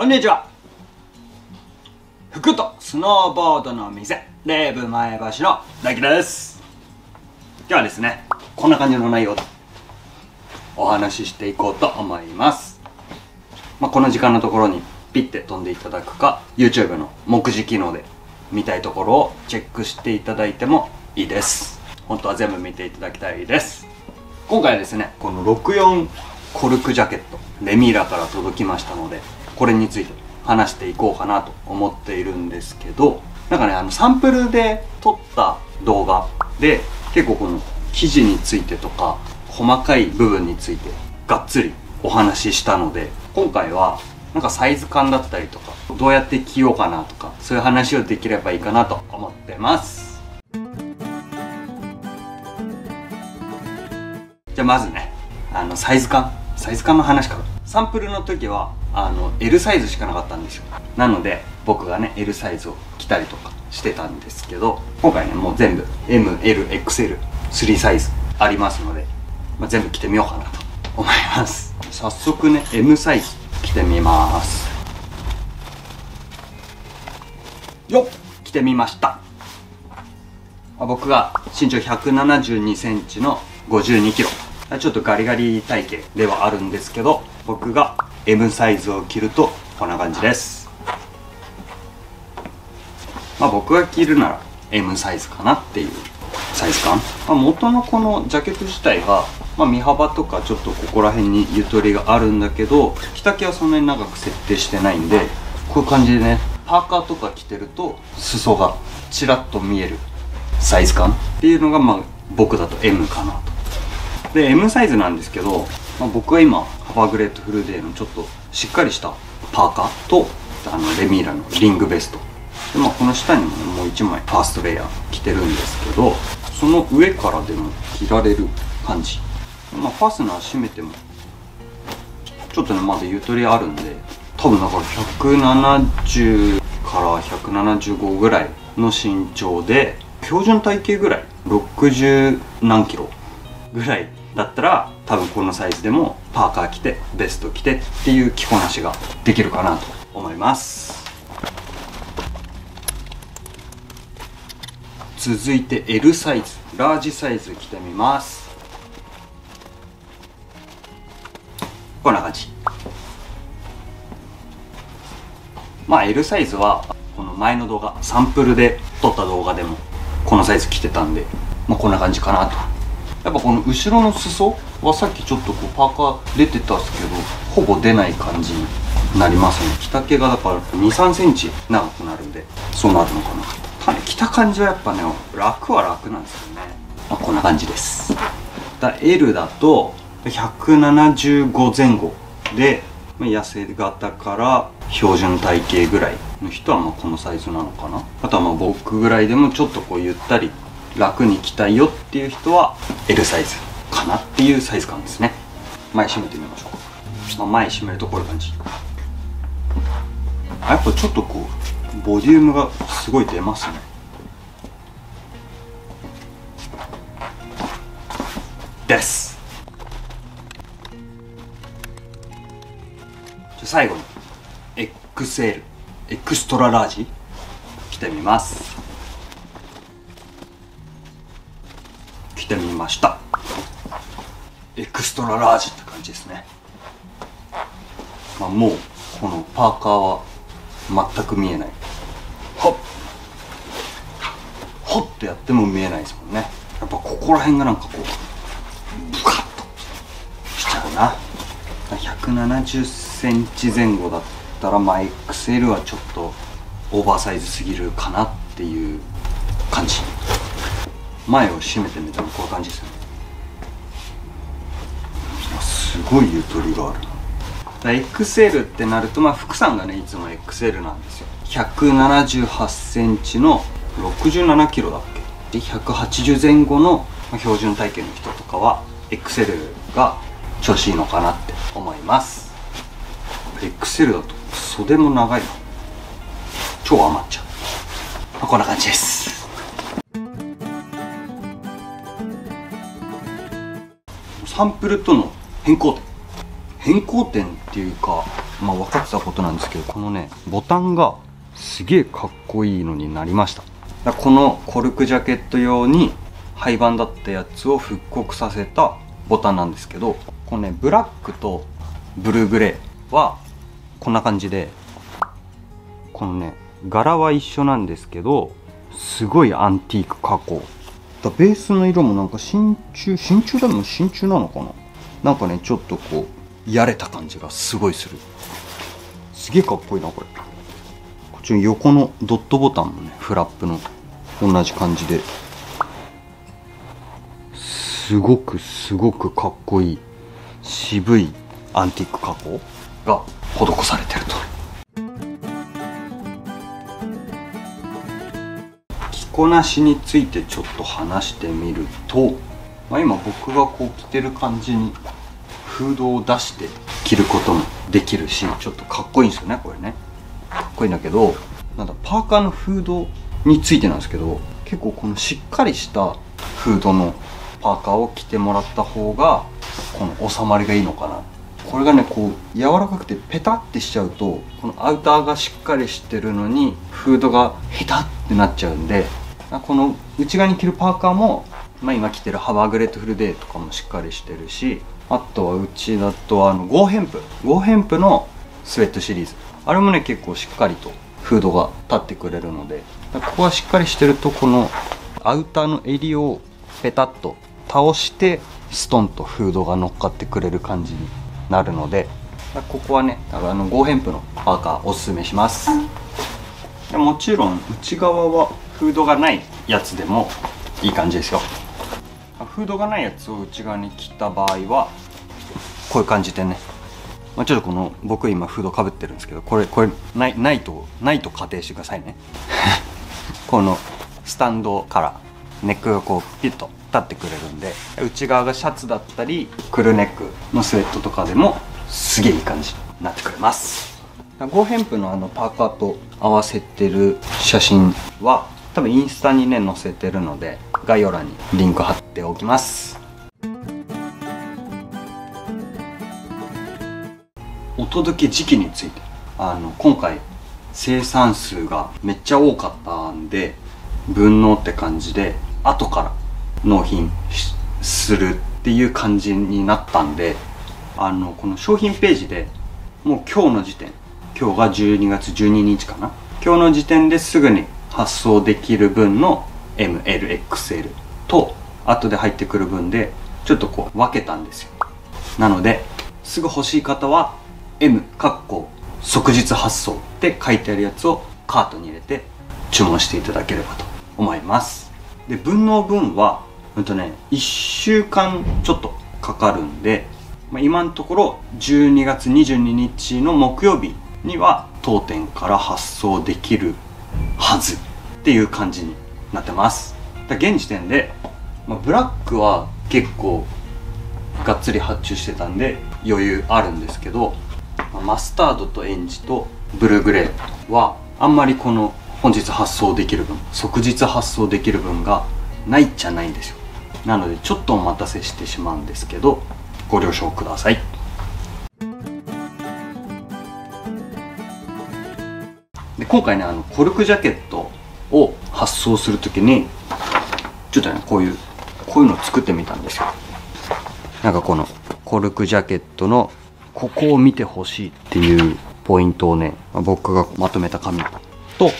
こんにちは。服とスノーボードの店レーブ前橋の大輝です。今日はですねこんな感じの内容でお話ししていこうと思います、まあ、この時間のところにピッて飛んでいただくか YouTube の目次機能で見たいところをチェックしていただいてもいいです。本当は全部見ていただきたいです。今回はですねこの64コルクジャケットレミーラから届きましたのでこれについて話していこうかなと思っているんですけどなんかねあのサンプルで撮った動画で結構この生地についてとか細かい部分についてがっつりお話ししたので今回はなんかサイズ感だったりとかどうやって着ようかなとかそういう話をできればいいかなと思ってます。じゃあまずねあのサイズ感サイズ感の話から。サンプルの時はあの L サイズしかなかったんですよ。なので僕がね L サイズを着たりとかしてたんですけど今回ねもう全部 MLXL3 サイズありますので、まあ、全部着てみようかなと思います。早速ね M サイズ着てみます。よっ着てみました。僕が身長1 7 2センチの5 2キロ。ちょっとガリガリ体型ではあるんですけど僕が M サイズを着るとこんな感じです。まあ僕が着るなら M サイズかなっていうサイズ感、まあ、元のこのジャケット自体が、まあ、身幅とかちょっとここら辺にゆとりがあるんだけど着丈はそんなに長く設定してないんでこういう感じでねパーカーとか着てると裾がちらっと見えるサイズ感っていうのがまあ僕だと M かなと。で M サイズなんですけど、まあ、僕は今ハバーグレートフルデーのちょっとしっかりしたパーカーとあのレミーラのリングベスト。で、まあ、この下にもねもう1枚ファーストレイヤー着てるんですけどその上からでも着られる感じ、まあ、ファスナー閉めてもちょっとねまだゆとりあるんで多分だから170から175ぐらいの身長で標準体型ぐらい60何キロぐらいだったら多分このサイズでもパーカー着てベスト着てっていう着こなしができるかなと思います。続いて L サイズラージサイズ着てみます。こんな感じ。まあ L サイズはこの前の動画サンプルで撮った動画でもこのサイズ着てたんでまあこんな感じかなと。やっぱこの後ろの裾はさっきちょっとこうパーカー出てたんですけどほぼ出ない感じになりますね。着丈がだから2 3センチ長くなるんでそうなるのかな。ただね着た感じはやっぱね楽は楽なんですよね、まあ、こんな感じです。だ L だと175前後で痩せ型から標準体型ぐらいの人はまあこのサイズなのかな。あとはまあ僕ぐらいでもちょっとこうゆったり楽に着たいよっていう人は L サイズ。かなっていうサイズ感ですね。前閉めてみましょう。か、まあ、前閉めるとこういう感じ。やっぱちょっとこうボリュームがすごい出ますね。です。じゃ最後に XL エクストララージ着てみます。着てみました。エクストララージって感じですね。まあもうこのパーカーは全く見えない。ほっ。ほってやっても見えないですもんね。やっぱここら辺がなんかこうブカッとしちゃうな。170センチ前後だったらまあ XL はちょっとオーバーサイズすぎるかなっていう感じ。前を閉めてみたらこういう感じですよね。すごいゆとりがあるな。XL ってなるとまあ福さんがねいつも XL なんですよ。178センチの67キロだっけ。で180前後の標準体型の人とかは XL が調子いいのかなって思います。XL だと袖も長いな。超余っちゃう、まあ、こんな感じです。サンプルとの変更点変更点っていうかまあ分かってたことなんですけどこのねボタンがすげえかっこいいのになりました。だこのコルクジャケット用に廃盤だったやつを復刻させたボタンなんですけどこのねブラックとブルーグレーはこんな感じでこのね柄は一緒なんですけどすごいアンティーク加工。ベースの色もなんか真鍮真鍮でも真鍮なのかな？なんかねちょっとこうやれた感じがすごいする。すげえかっこいいなこれ。こっちの横のドットボタンもねフラップの同じ感じですごくすごくかっこいい。渋いアンティーク加工が施されてると。着こなしについてちょっと話してみると、まあ、今僕がこう着てる感じにフードを出して着ることもできるしちょっとかっこいいんですよねこれね。かっこいいんだけどなんだパーカーのフードについてなんですけど結構このしっかりしたフードのパーカーを着てもらった方がこの収まりがいいのかな。これがねこう柔らかくてペタってしちゃうとこのアウターがしっかりしてるのにフードがヘタってなっちゃうんでこの内側に着るパーカーも、まあ、今着てる HAVE A GRATEFUL DAY とかもしっかりしてるしあとはうちだとあのゴーヘンプ。ゴーヘンプのスウェットシリーズ。あれもね結構しっかりとフードが立ってくれるので。ここはしっかりしてるとこのアウターの襟をペタッと倒してストンとフードが乗っかってくれる感じになるので。ここはねあのゴーヘンプのパーカーおすすめします。もちろん内側はフードがないやつでもいい感じですよ。フードがないやつを内側に切った場合はこういう感じでね、まあ、ちょっとこの僕今フードかぶってるんですけどこれこれないないとないと仮定してくださいね。このスタンドからネックがこうピュッと立ってくれるんで内側がシャツだったりクルネックのスウェットとかでもすげえいい感じになってくれます。ゴーヘンプのあのパーカーと合わせてる写真は多分インスタにね載せてるので概要欄にリンク貼っておきます。お届け時期について。あの今回生産数がめっちゃ多かったんで分納って感じで後から納品するっていう感じになったんであのこの商品ページでもう今日の時点今日が12月12日かな？今日の時点ですぐに発送できる分の MLXL と後で入ってくる分でちょっとこう分けたんですよ。なのですぐ欲しい方は M かっこ即日発送って書いてあるやつをカートに入れて注文していただければと思います。で分納分はうんとね1週間ちょっとかかるんで、まあ、今のところ12月22日の木曜日には当店から発送できるはずっていう感じになってます。現時点で、まあ、ブラックは結構がっつり発注してたんで余裕あるんですけどまあマスタードとエンジとブルーグレーはあんまりこの本日発送できる分即日発送できる分がないっちゃないんですよ。なのでちょっとお待たせしてしまうんですけどご了承ください。で今回ねあのコルクジャケットを発送するときにちょっとねこういうこういうのを作ってみたんですよ。なんかこのコルクジャケットのここを見てほしいっていうポイントをね僕がまとめた紙と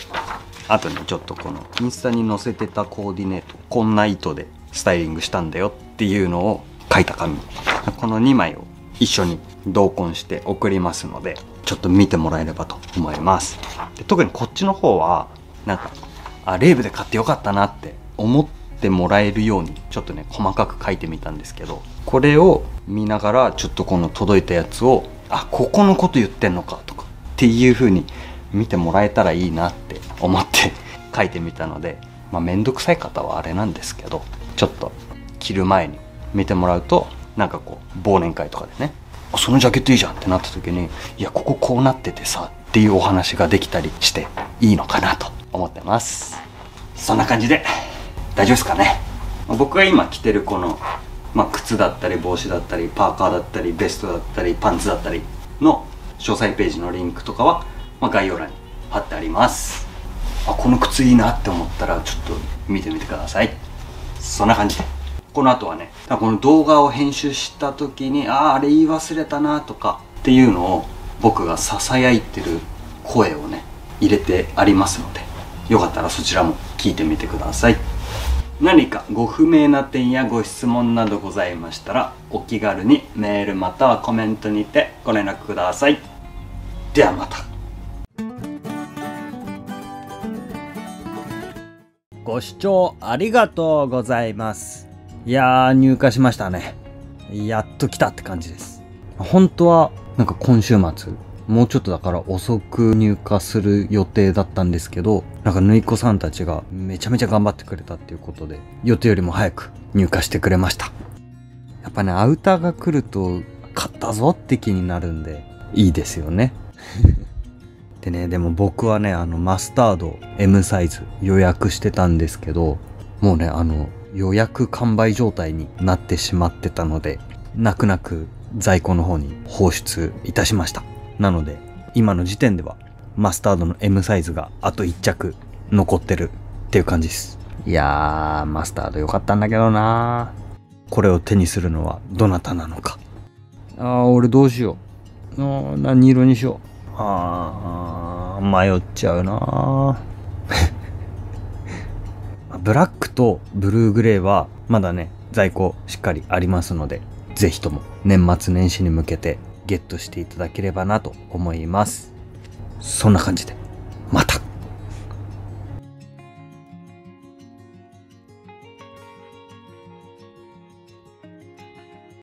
あとねちょっとこのインスタに載せてたコーディネートこんな糸でスタイリングしたんだよっていうのを書いた紙。この2枚を一緒に同梱して送りますのでちょっと見てもらえればと思います。で特にこっちの方はなんかあレーブで買ってよかったなって思ってもらえるようにちょっとね細かく書いてみたんですけどこれを見ながらちょっとこの届いたやつをあここのこと言ってんのかとかっていう風に見てもらえたらいいなって思って書いてみたのでまあ面倒くさい方はあれなんですけどちょっと着る前に見てもらうとなんかこう忘年会とかでねそのジャケットいいじゃんってなった時にいやこここうなっててさっていうお話ができたりしていいのかなと。思ってます。そんな感じで大丈夫ですかね？僕が今着てるこの、まあ、靴だったり帽子だったりパーカーだったりベストだったりパンツだったりの詳細ページのリンクとかは、まあ、概要欄に貼ってあります。あこの靴いいなって思ったらちょっと見てみてください。そんな感じで。この後はねこの動画を編集した時にあああれ言い忘れたなとかっていうのを僕がささやいてる声をね入れてありますのでよかったらそちらも聞いてみてください。何かご不明な点やご質問などございましたらお気軽にメールまたはコメントにてご連絡ください。ではまた。ご視聴ありがとうございます。いやー入荷しましたね。やっと来たって感じです。本当はなんか今週末もうちょっとだから遅く入荷する予定だったんですけど、なんかぬい子さんたちがめちゃめちゃ頑張ってくれたっていうことで、予定よりも早く入荷してくれました。やっぱね、アウターが来ると、買ったぞって気になるんで、いいですよね。でね、でも僕はね、あの、マスタード M サイズ予約してたんですけど、もうね、あの、予約完売状態になってしまってたので、泣く泣く在庫の方に放出いたしました。なので、今の時点ではマスタードの M サイズがあと1着残ってるっていう感じです。いやー、マスタード良かったんだけどなこれを手にするのはどなたなのか。あー、俺どうしよう。あ何色にしよう。あー、迷っちゃうな ブラックとブルーグレーはまだね、在庫しっかりありますので、ぜひとも年末年始に向けてゲットしていただければなと思います。そんな感じで。